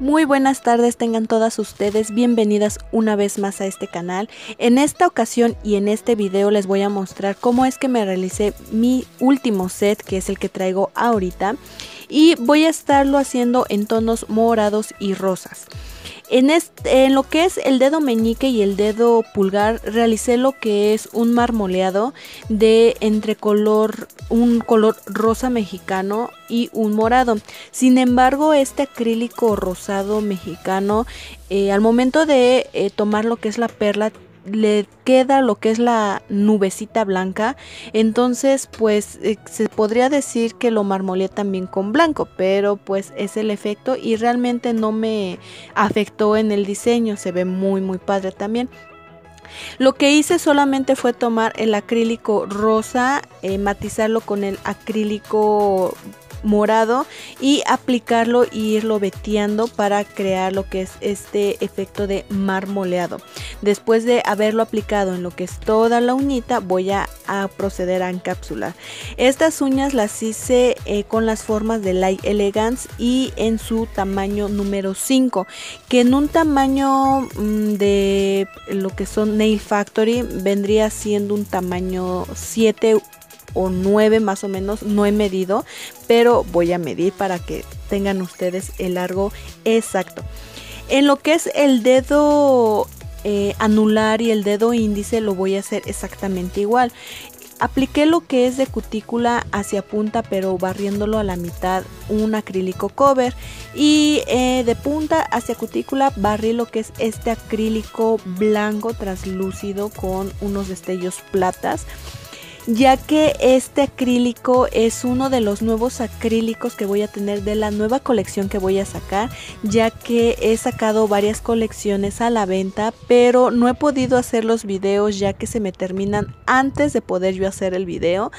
Muy buenas tardes tengan todas ustedes, bienvenidas una vez más a este canal. En esta ocasión y en este video les voy a mostrar cómo es que me realicé mi último set, que es el que traigo ahorita. Y voy a estarlo haciendo en tonos morados y rosas. En, lo que es el dedo meñique y el dedo pulgar realicé lo que es un marmoleado de entre color un color rosa mexicano y un morado. Sin embargo este acrílico rosado mexicano eh, al momento de eh, tomar lo que es la perla le queda lo que es la nubecita blanca entonces pues eh, se podría decir que lo marmoleé también con blanco pero pues es el efecto y realmente no me afectó en el diseño se ve muy muy padre también lo que hice solamente fue tomar el acrílico rosa, eh, matizarlo con el acrílico morado y aplicarlo e irlo veteando para crear lo que es este efecto de marmoleado. Después de haberlo aplicado en lo que es toda la uñita voy a, proceder a encapsular. Estas uñas las hice eh, con las formas de Light Elegance y en su tamaño número 5 que en un tamaño mm, de lo que son Nail Factory vendría siendo un tamaño 7 o 9 más o menos, no he medido, pero voy a medir para que tengan ustedes el largo exacto. En lo que es el dedo eh, anular y el dedo índice lo voy a hacer exactamente igual. Apliqué lo que es de cutícula hacia punta pero barriéndolo a la mitad un acrílico cover y eh, de punta hacia cutícula barrí lo que es este acrílico blanco translúcido con unos destellos platas ya que este acrílico es uno de los nuevos acrílicos que voy a tener de la nueva colección que voy a sacar, ya que he sacado varias colecciones a la venta, pero no he podido hacer los videos ya que se me terminan antes de poder yo hacer el video,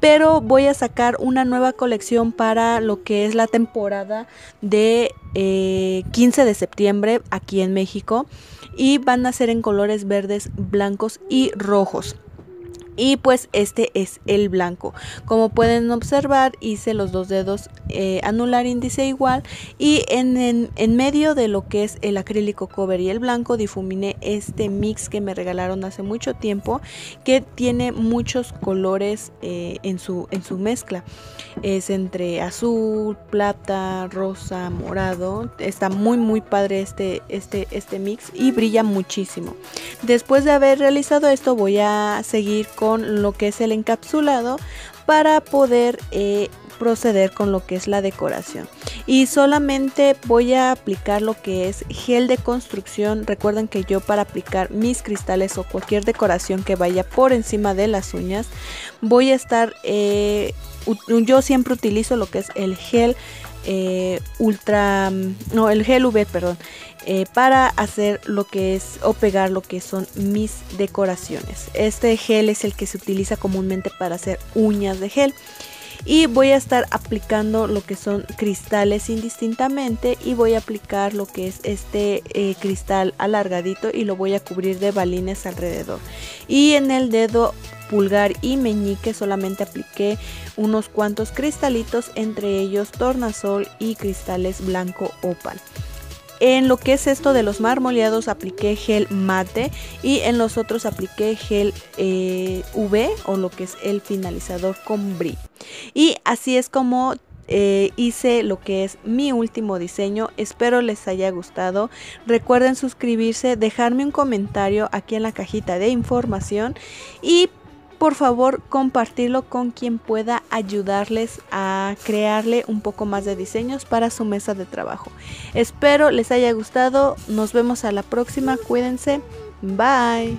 pero voy a sacar una nueva colección para lo que es la temporada de 15 eh, de septiembre aquí en México y van a ser en colores verdes, blancos y rojos y pues este es el blanco. Como pueden observar hice los dos dedos eh, anular índice igual y en, en, medio de lo que es el acrílico cover y el blanco difuminé este mix que me regalaron hace mucho tiempo que tiene muchos colores eh, en, su, en su mezcla. Es entre azul plata rosa morado. Está muy muy padre este este este mix y brilla muchísimo. Después de haber realizado esto voy a seguir con lo que es el encapsulado para poder eh, proceder con lo que es la decoración. Y solamente voy a aplicar lo que es gel de construcción. Recuerden que yo para aplicar mis cristales o cualquier decoración que vaya por encima de las uñas voy a estar eh, yo siempre utilizo lo que es el gel eh, ultra no el gel UV perdón eh, para hacer lo que es o pegar lo que son mis decoraciones. Este gel es el que se utiliza comúnmente para hacer uñas de gel y voy a estar aplicando lo que son cristales indistintamente y voy a aplicar lo que es este eh, cristal alargadito y lo voy a cubrir de balines alrededor y en el dedo pulgar y meñique solamente apliqué unos cuantos cristalitos entre ellos tornasol y cristales blanco opal en lo que es esto de los marmoleados apliqué gel mate y en los otros apliqué gel eh, V o lo que es el finalizador con brillo. Y así es como eh, hice lo que es mi último diseño. Espero les haya gustado. Recuerden suscribirse, dejarme un comentario aquí en la cajita de información y por favor compartirlo con quien pueda ayudarles a crearle un poco más de diseños para su mesa de trabajo. Espero les haya gustado, nos vemos a la próxima, cuídense, bye.